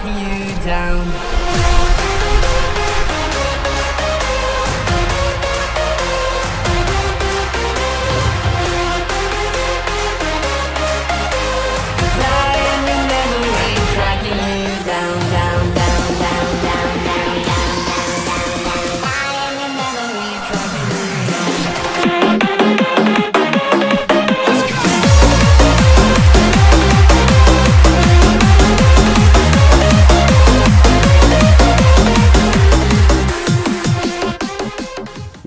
tracking you down.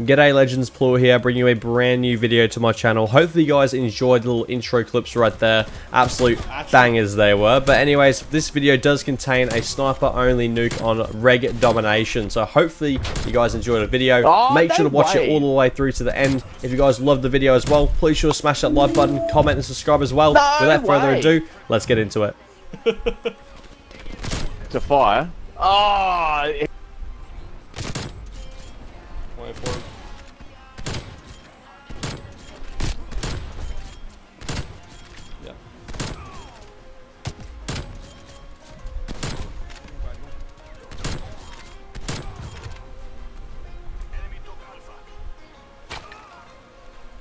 G'day Legends Plewa here, bringing you a brand new video to my channel. Hopefully you guys enjoyed the little intro clips right there. Absolute bangers they were. But anyways, this video does contain a sniper only nuke on Reg Domination. So hopefully you guys enjoyed the video. Oh, Make sure to watch way. it all the way through to the end. If you guys loved the video as well, please sure to smash that like button, comment and subscribe as well. No Without further way. ado, let's get into it. to fire. Oh, it- Wait for him.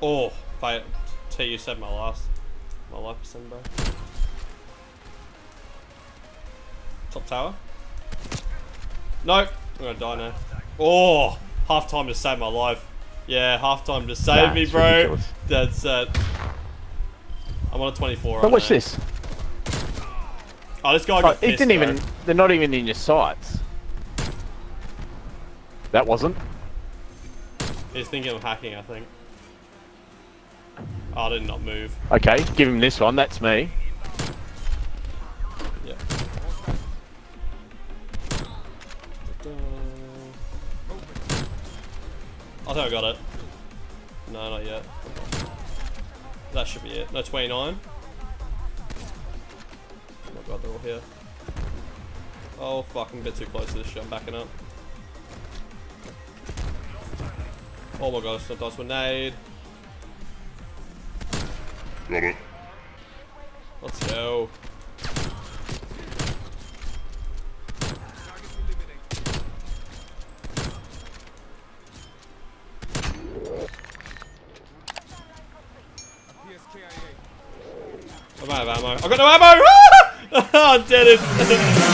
Oh, fight. T, you said my last. My life percent, bro. Top tower? No! I'm gonna die now. Oh! Half time to save my life. Yeah, half time to save Nah, me, bro. ridiculous. That's it. I'm on a 24 but right watch now. this. Oh, this guy Oh, got it pissed, didn't bro. even. They're not even in your sights. That wasn't. He's thinking of hacking, I think. Oh, I did not move. Okay, give him this one. That's me. Yeah. I think I got it. No, not yet. That should be it. No, 29. Oh my god, they're all here. Oh fuck, I'm a bit too close to this shit. I'm backing up. Oh my god, it's not grenade. Got it. Let's go. I'm out of ammo. I got no ammo! I did it!